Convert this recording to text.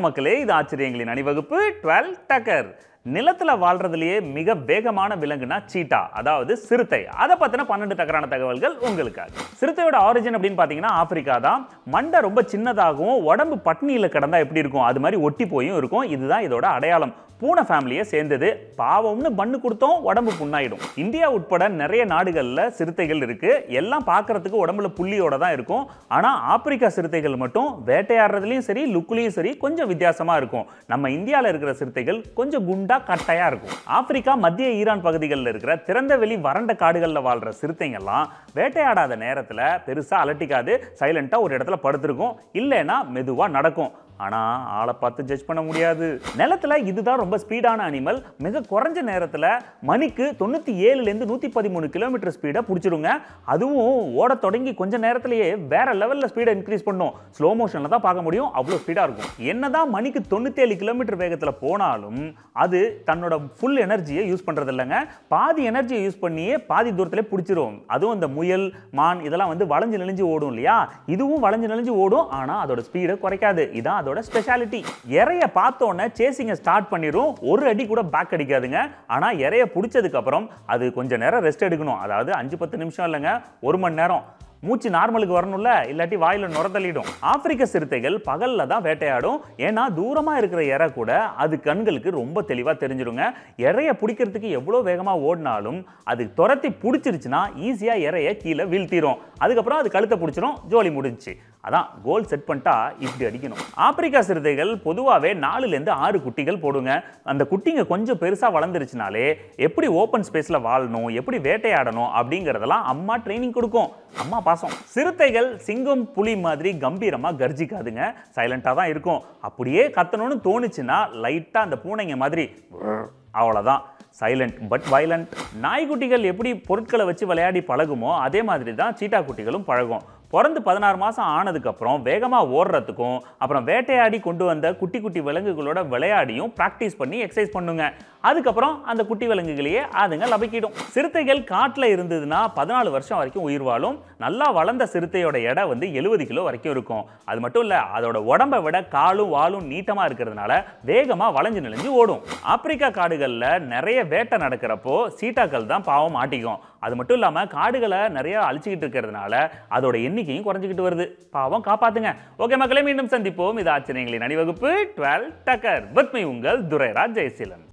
வணக்கம் மக்களே இது ஆச்சரியங்களின் அணிவகுப்பு. டுவெல் டக்கர். நிலத்தில் வாழ்றதுலேயே மிக வேகமான விலங்குனா சீட்டா அதாவது சிறுத்தை. அதை பற்றின பன்னெண்டு தக்கரான தகவல்கள் உங்களுக்காக. சிறுத்தையோட ஆரிஜின் அப்படின்னு பார்த்தீங்கன்னா ஆப்பிரிக்கா தான். மண்டை ரொம்ப சின்னதாகவும் உடம்பு பட்னியில் கிடந்தா எப்படி இருக்கும்? அது மாதிரி ஒட்டி போயும் இருக்கும். இதுதான் இதோட அடையாளம். பூனை ஃபேமிலியை சேர்ந்தது. பாவம்னு பண்ணு கொடுத்தோம் உடம்பு புண்ணாயிடும். இந்தியா உட்பட நிறைய நாடுகளில் சிறுத்தைகள் இருக்குது எல்லாம் பார்க்கறதுக்கு உடம்புல புள்ளியோட தான் இருக்கும். ஆனால் ஆப்பிரிக்கா சிறுத்தைகள் மட்டும் வேட்டையாடுறதுலையும் சரி லுக்குலையும் சரி கொஞ்சம் வித்தியாசமாக இருக்கும். நம்ம இந்தியாவில் இருக்கிற சிறுத்தைகள் கொஞ்சம் குண்டு கட்டையா இருக்கும். ஆப்பிரிக்கா மத்திய ஈரான் பகுதிகளில் இருக்கிற திறந்த வெளி வறண்ட காடுகளில் வாழ்ற சிறுத்தைங்கள்லாம் வேட்டையாடாத நேரத்தில் பெருசாக அலட்டிக்காது சைலண்ட்டாக ஒரு இடத்துல படுத்திருக்கும். இல்லைன்னா மெதுவாக நடக்கும். ஆனால் ஆளை பார்த்து ஜட்ஜ் பண்ண முடியாது. நிலத்துல இதுதான் ரொம்ப ஸ்பீடான அனிமல் மிக குறைஞ்ச நேரத்தில் மணிக்கு தொண்ணூற்றி ஏழுலேருந்து நூற்றி பதிமூணு கிலோமீட்டர் ஸ்பீடை பிடிச்சிருங்க அதுவும் ஓட தொடங்கி கொஞ்ச நேரத்திலேயே வேற லெவலில் ஸ்பீடை இன்க்ரீஸ் பண்ணும். ஸ்லோ மோஷனில் தான் பார்க்க முடியும். அவ்வளோ ஸ்பீடாக இருக்கும். என்னதான் மணிக்கு தொண்ணூற்றேழு கிலோமீட்டர் வேகத்தில் போனாலும் அது தன்னோட ஃபுல் எனர்ஜியை யூஸ் பண்ணுறது இல்லைங்க. பாதி எனர்ஜியை யூஸ் பண்ணியே பாதி தூரத்திலே பிடிச்சிரும். அதுவும் இந்த முயல் மான் இதெல்லாம் வந்து வளைஞ்சு நெளிஞ்சு ஓடும் இல்லையா? இதுவும் வளைஞ்சு நெளிஞ்சு ஓடும். ஆனால் அதோட ஸ்பீடை குறைக்காது. இதான் அதோட ஸ்பெஷாலிட்டி இறைய பார்த்தோன்னே சேசிங்கை ஸ்டார்ட் பண்ணிடும் ஒரு அடி கூட பேக் அடிக்காதுங்க. ஆனால் இறைய பிடிச்சதுக்கப்புறம் அது கொஞ்சம் நேரம் ரெஸ்ட் எடுக்கணும். அதாவது அஞ்சு பத்து நிமிஷம் இல்லைங்க. ஒரு மணி நேரம். மூச்சு நார்மலுக்கு வரணும்ல இல்லாட்டி வாயில நுரத்தள்ளிடும். ஆப்பிரிக்க சிறுத்தைகள் பகல்ல தான் வேட்டையாடும். ஏன்னா தூரமா இருக்கிற இறை கூட அது கண்களுக்கு ரொம்ப தெளிவா தெரிஞ்சிருங்க. இறைய பிடிக்கிறதுக்கு எவ்வளோ வேகமா ஓடினாலும் அது துரத்தி பிடிச்சிருச்சுன்னா ஈஸியா இறைய கீழே வீழ்த்திரும். அதுக்கப்புறம் அது கழுத்தை பிடிச்சிரும் ஜோலி முடிஞ்சுச்சு. அதான் கோல் செட் பண்ணிட்டா இப்படி அடிக்கணும். ஆப்பிரிக்கா சிறுத்தைகள் பொதுவாகவே நாலுலேருந்து ஆறு குட்டிகள் போடுங்க. அந்த குட்டிங்க கொஞ்சம் பெருசாக வளர்ந்துருச்சுனாலே எப்படி ஓப்பன் ஸ்பேஸில் வாழணும் எப்படி வேட்டையாடணும் அப்படிங்கிறதெல்லாம் அம்மா ட்ரைனிங் கொடுக்கும். அம்மா பாசம். சிறுத்தைகள் சிங்கம் புலி மாதிரி கம்பீரமாக கர்ஜிக்காதுங்க. சைலண்ட்டாக தான் இருக்கும். அப்படியே கத்தணும்னு தோணுச்சுன்னா லைட்டாக அந்த பூனைங்க மாதிரி அவ்வளோதான் சைலண்ட் பட் வைலண்ட் நாய்க்குட்டிகள் எப்படி பொருட்களை வச்சு விளையாடி பழகுமோ அதே மாதிரி தான் சீட்டா குட்டிகளும் பழகும். பிறந்து பதினாறு மாதம் ஆனதுக்கப்புறம் வேகமாக ஓடுறதுக்கும் அப்புறம் வேட்டையாடி கொண்டு வந்த குட்டி குட்டி விலங்குகளோட விளையாடியும் ப்ராக்டிஸ் பண்ணி எக்ஸசைஸ் பண்ணுங்க. அதுக்கப்புறம் அந்த குட்டி விலங்குகளையே அதுங்க லபக்கிடும். சிறுத்தைகள் காட்டில் இருந்ததுன்னா பதினாலு வருஷம் வரைக்கும் உயிர் வாழும். நல்லா வளர்ந்த சிறுத்தையோட எடை வந்து எழுபது கிலோ வரைக்கும் இருக்கும். அது மட்டும் இல்லை அதோட உடம்பை விட காலும் வாலும் நீட்டமாக இருக்கிறதுனால வேகமாக வளைஞ்சு நெளிஞ்சு ஓடும். ஆப்பிரிக்கா காடுகளில் நிறைய வேட்டை நடக்கிறப்போ சீட்டாக்கள் தான் பாவம் மாட்டிக்கும் அது மட்டும் இல்லாமல் காடுகளை நிறைய அழிச்சிக்கிட்டு இருக்கிறதுனால அதோட எண்ணிக்கையும் குறைஞ்சிக்கிட்டு வருது. பாவம் காப்பாத்துங்க. ஓகே மக்களே மீண்டும் சந்திப்போம். இது ஆச்சரியங்களின் அணிவகுப்பு. டுவெல் டக்கர். பத்மை உங்கள் துரைராஜ் ஜெயசீலன்.